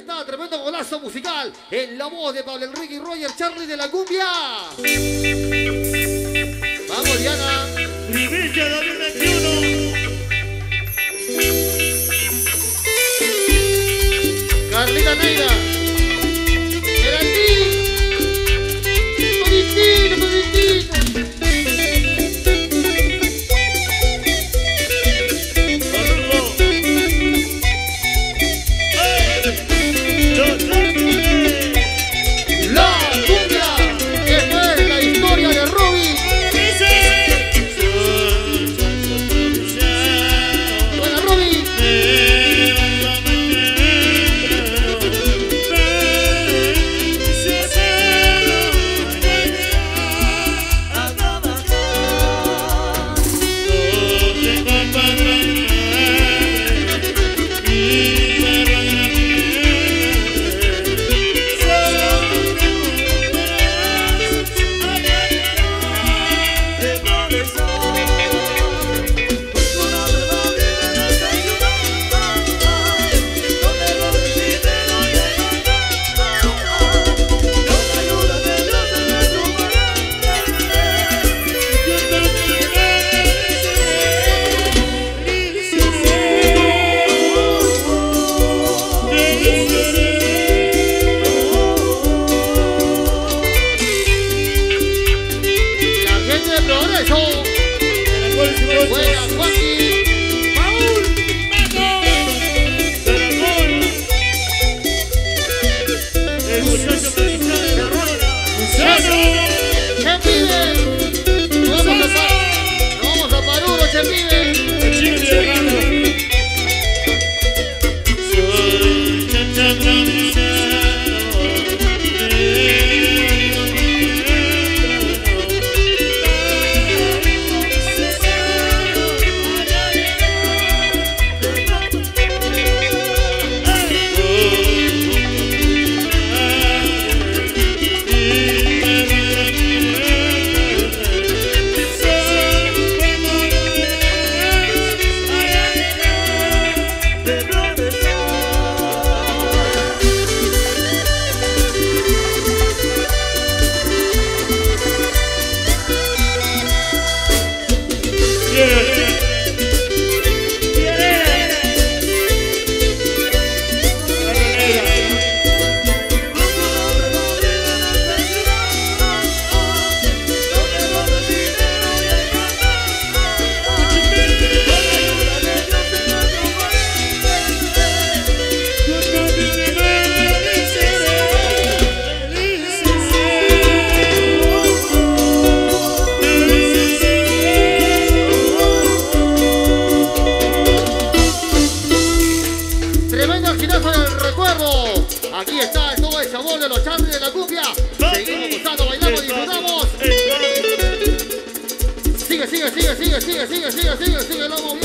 está, tremendo golazo musical en la voz de Pablo Enrique y Roger Charlie de la cumbia. Vamos, Diana. Mi 2021. Buenas, sigue, sigue, sigue, sigue, sigue, lobo,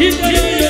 Y te